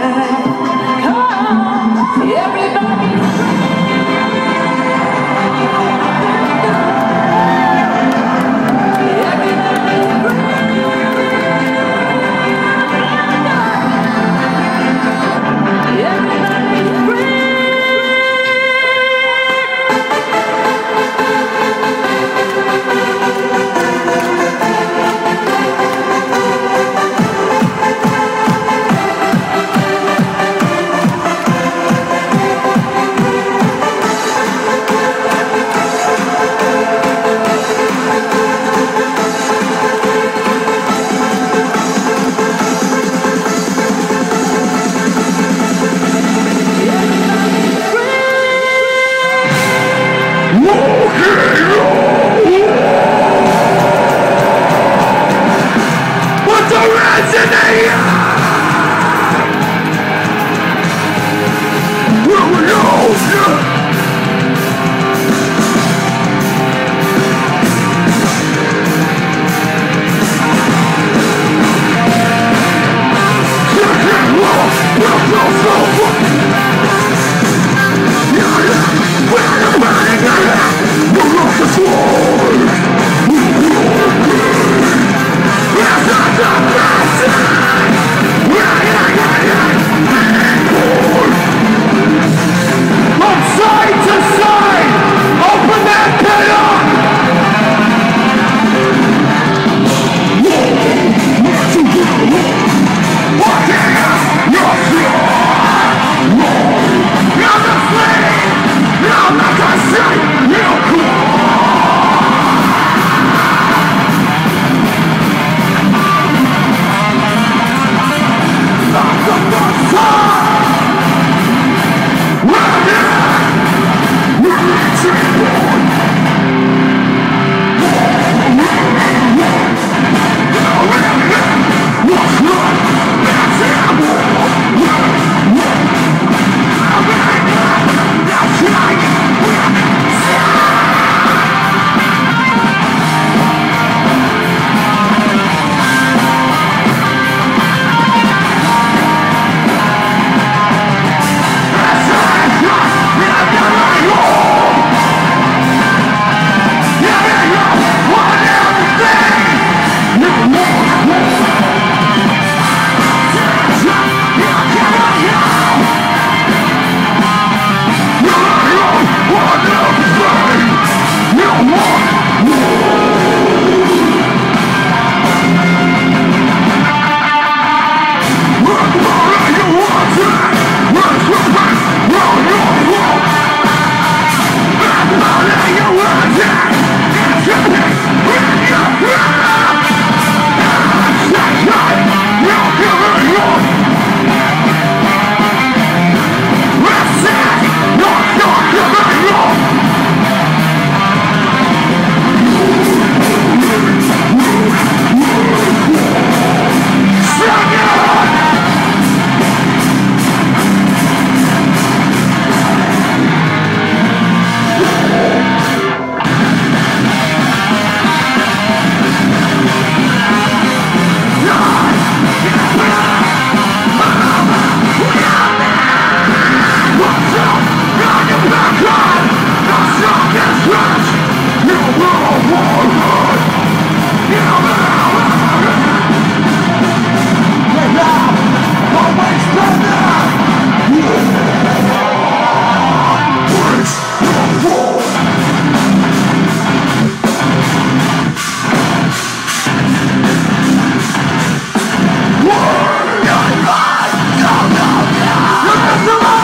I Yeah, yeah. the Lord.